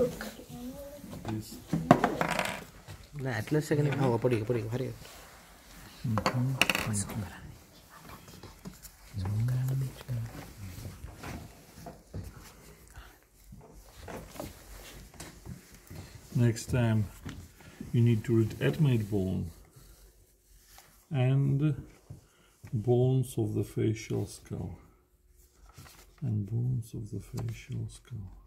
book. ના એટલે છે કે નહીં હા પડી પડી હારી Next time you need to read ethmoid bone and bones of the facial skull and bones of the facial skull.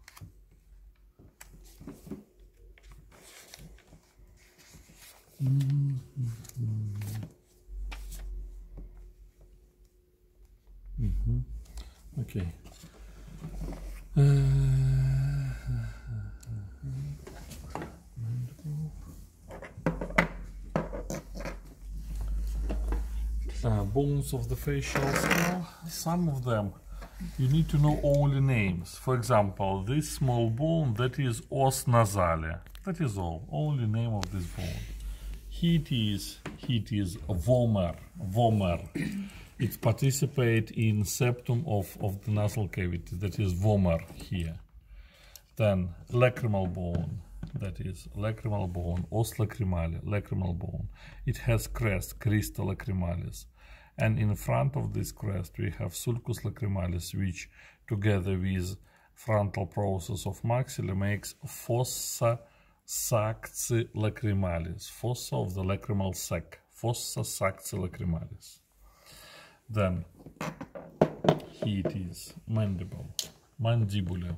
Mhm. Okay. uh, bones of the facial skull. Some of them you need to know only names. For example, this small bone that is os nasale. That is all. Only name of this bone. It is it is vomer. Vomer. it participate in septum of, of the nasal cavity. That is vomer here. Then lacrimal bone. That is lacrimal bone, os lacrimale, lacrimal bone. It has crest, crista lacrimalis. And in front of this crest we have sulcus lacrimalis, which together with frontal process of maxilla makes fossa sacci lacrimalis, fossa of the lacrimal sac, fossa sacci lacrimalis. Then here it is, mandible, mandibula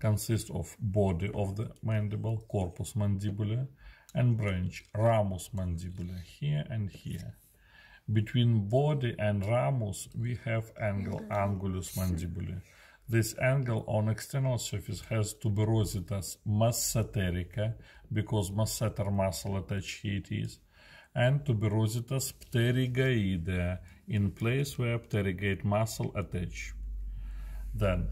consists of body of the mandible, corpus mandibula, and branch, ramus mandibula, here and here. Between body and ramus, we have angle, angulus mandibulae. This angle on external surface has tuberositas masseterica, because masseter muscle attached here it is, and tuberositas pterygoidea, in place where pterygoid muscle attach. Then,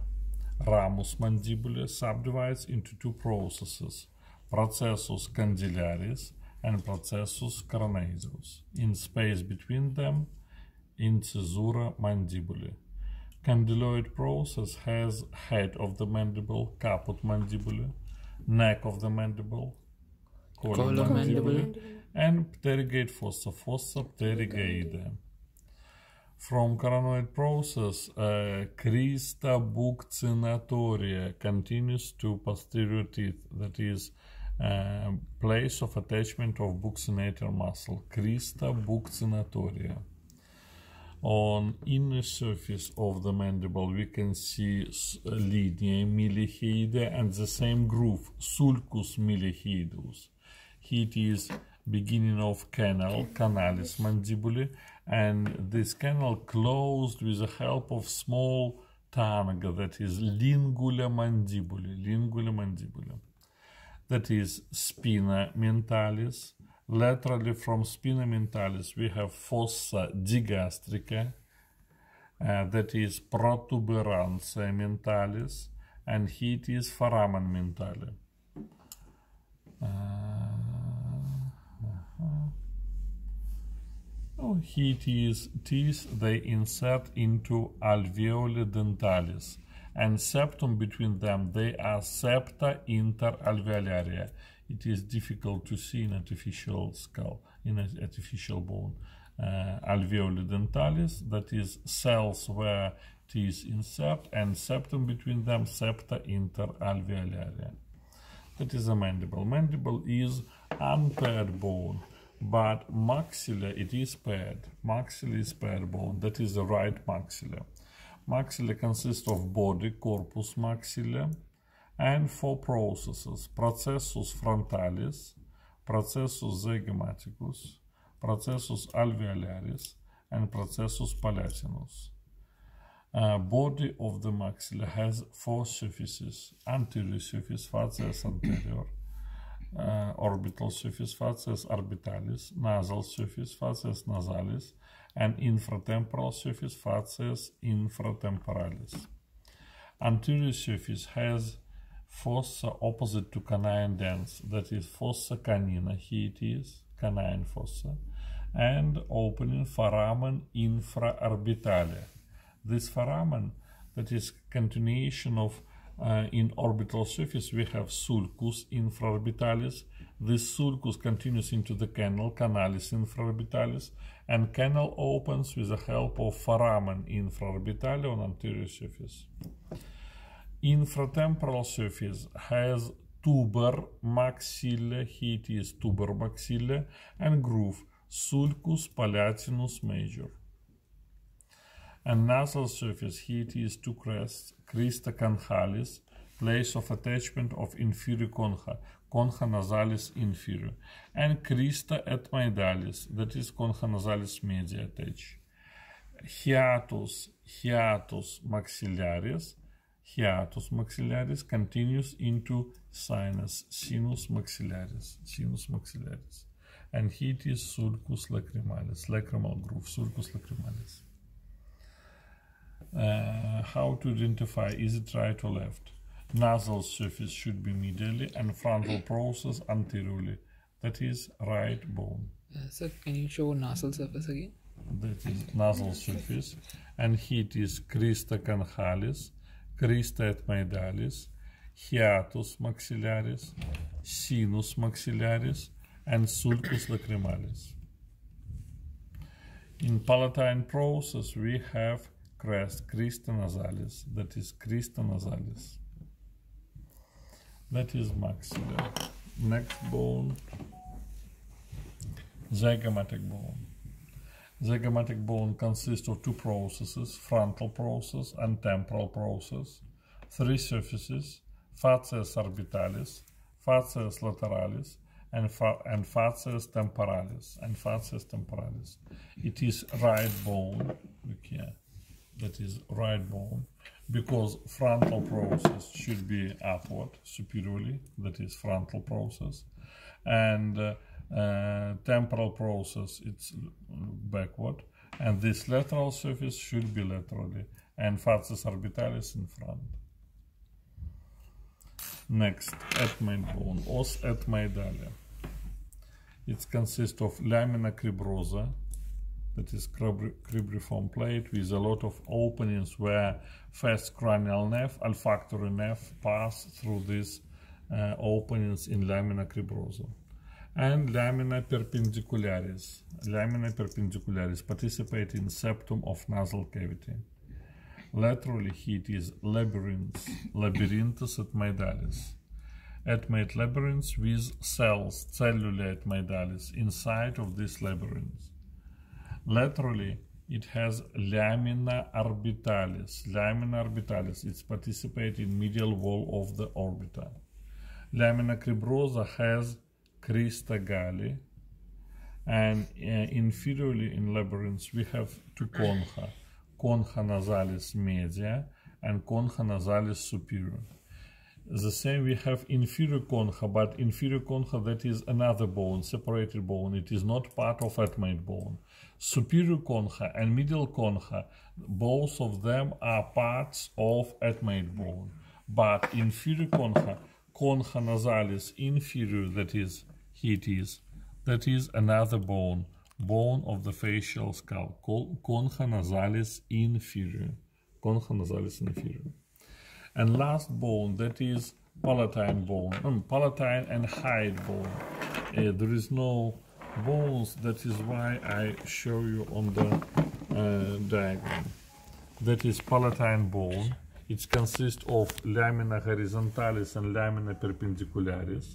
ramus mandibulae subdivides into two processes, processus condylaris and processus carnaeus. In space between them, incisura mandibulae. Condyloid process has head of the mandible, caput mandibulae, neck of the mandible, collum Collum mandibulae, mandibulae. and pterygoid fossa, fossa pterygoidea. From coronoid process, uh, crista buccinatoria continues to posterior teeth, that is, place of attachment of buccinator muscle, crista buccinatoria. On inner surface of the mandible, we can see linea milihide and the same groove, sulcus mylohyoideus. It is beginning of canal, canalis mandibulae, and this canal closed with the help of small tongue, that is lingula mandibulae, lingula mandibulae that is spina mentalis. Laterally from spina mentalis, we have fossa digastrica, uh, that is protuberancia mentalis, and it is foramen mentale. Uh, Oh, it is teeth they insert into alveoli dentalis, and septum between them they are septa interalveolaria. It is difficult to see in artificial skull, in artificial bone. Uh, alveoli dentalis, that is cells where teeth insert, and septum between them septa interalveolaria. That is a mandible. Mandible is unpaired bone, but maxilla it is paired. Maxilla is paired bone. That is the right maxilla. Maxilla consists of body, corpus maxilla, and four processes: processus frontalis, processus zygomaticus, processus alveolaris, and processus palatinus. Uh, body of the maxilla has four surfaces anterior surface facies anterior uh, orbital surface facies orbitalis nasal surface facies nasalis and infratemporal surface facies infratemporalis anterior surface has fossa opposite to canine dens that is fossa canina here it is canine fossa and opening foramen infraorbitale this foramen that is continuation of uh, in orbital surface we have sulcus infraorbitalis. This sulcus continues into the canal, canalis infraorbitalis, and canal opens with the help of foramen infraorbitale on anterior surface. Infratemporal surface has tuber maxilla, here it is tuber maxilla, and groove sulcus palatinus major and nasal surface here it is two crests, crista conchalis, place of attachment of inferior concha, concha nasalis inferior, and crista et etmoidalis, that is concha nasalis media attached. Hiatus, hiatus maxillaris, hiatus maxillaris continues into sinus, sinus maxillaris, sinus maxillaris. And it is sulcus lacrimalis, lacrimal groove, sulcus lacrimalis uh, how to identify is it right or left. Nasal surface should be medially and frontal process anteriorly. That is right bone. Uh, sir, can you show nasal surface again? That is nasal surface. And here it is crista conchalis, crista etmoidalis, hiatus maxillaris, sinus maxillaris, and sulcus lacrimalis. In palatine process, we have crest, crista nasalis, that is crista nasalis. That is maxilla. Next bone, zygomatic bone. Zygomatic bone consists of two processes, frontal process and temporal process, three surfaces, facies orbitalis, facies lateralis, and, fa and facies temporalis, and facies temporalis. It is right bone, look here, that is right bone because frontal process should be upward superiorly that is frontal process. And uh, uh, temporal process it's backward. And this lateral surface should be laterally and facies orbitalis in front. Next etmoid bone os etmoidalia it consists of lamina cribrosa that is cribriform plate with a lot of openings where first cranial nerve, olfactory nerve pass through these uh, openings in lamina cribrosa. And lamina perpendicularis. Lamina perpendicularis participate in septum of nasal cavity. Laterally it is labyrinth, labyrinthus etmoidalis. Etmoid labyrinths with cells, cellular etmoidalis, inside of this labyrinth. Laterally, it has lamina orbitalis. Lamina orbitalis, it's participate in medial wall of the orbita. Lamina cribrosa has crista galli, and uh, inferiorly in labyrinths we have two concha, concha nasalis media and concha nasalis superior. The same we have inferior concha, but inferior concha that is another bone, separated bone. It is not part of etmoid bone superior concha and middle concha, both of them are parts of etmoid bone. But inferior concha, concha nasalis inferior, that is, it is, that is another bone, bone of the facial skull, concha nasalis inferior, concha nasalis inferior. And last bone, that is palatine bone, um, palatine and hyoid bone. Uh, there is no bones that is why I show you on the uh, diagram. That is palatine bone it consists of lamina horizontalis and lamina perpendicularis.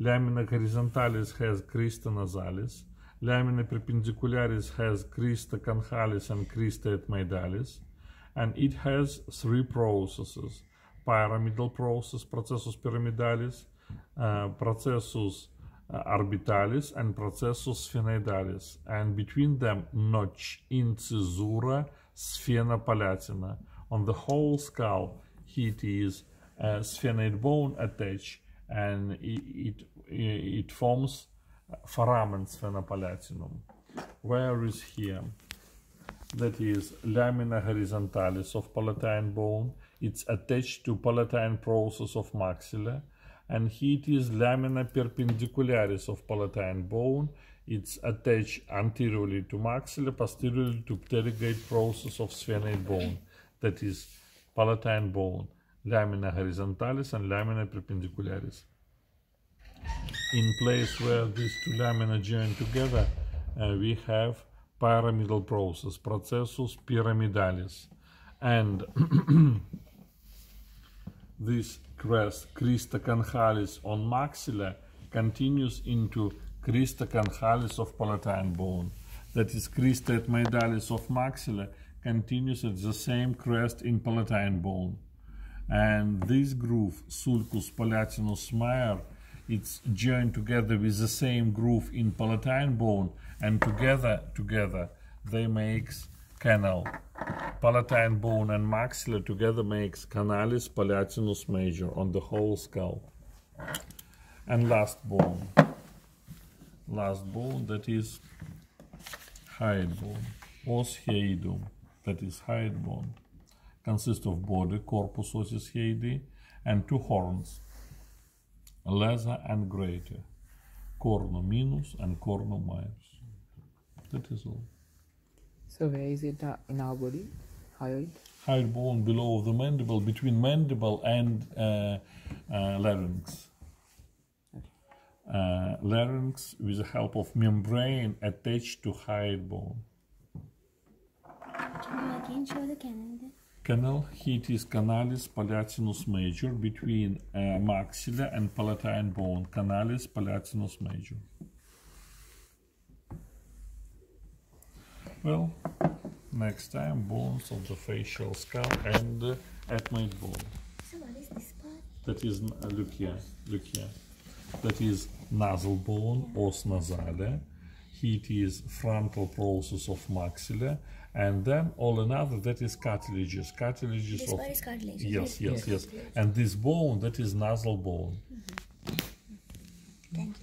Lamina horizontalis has crista nasalis lamina perpendicularis has crista conchalis and crista etmoidalis and it has three processes pyramidal process processus pyramidalis uh, processus orbitalis and processus sphenoidalis, and between them notch incisura sphenopalatine. On the whole skull, it is a sphenoid bone attached, and it, it, it forms foramen sphenopalatinem. Where is here? That is lamina horizontalis of palatine bone. It's attached to palatine process of maxilla and here it is lamina perpendicularis of palatine bone. It's attached anteriorly to maxilla, posteriorly to pterygoid process of sphenoid bone, that is palatine bone. lamina horizontalis and lamina perpendicularis. In place where these two lamina join together, uh, we have pyramidal process, processus pyramidalis. And this crest, crista conchalis on maxilla, continues into crista conchalis of palatine bone. That is, crista etmoidalis of maxilla continues at the same crest in palatine bone. And this groove, sulcus palatinus major, it's joined together with the same groove in palatine bone, and together, together, they makes canal. Palatine bone and maxilla together makes canalis palatinus major on the whole skull. And last bone, last bone that is hyoid bone, os hyoidum, that is hyoid bone, consists of body, corpus ossis hyoidi, and two horns, lesser and greater, cornu minus and cornu minus. That is all. So where is it uh, in our body? Hyoid? Hyoid bone below the mandible, between mandible and uh, uh, larynx. Uh, larynx with the help of membrane attached to hyoid bone. Can you again show the canal? Canal hiatus canalis palatinus major between uh, maxilla and palatine bone. Canalis palatinus major. Well, next time bones of the facial skull and uh, ethmoid bone. So what is this part? That is, uh, look here, look here. That is nasal bone, os nasale. It is frontal process of maxilla, and then all another that is cartilages. Cartilages This of part is cartilage. yes, right? yes, yes. And this bone that is nasal bone. Thank you.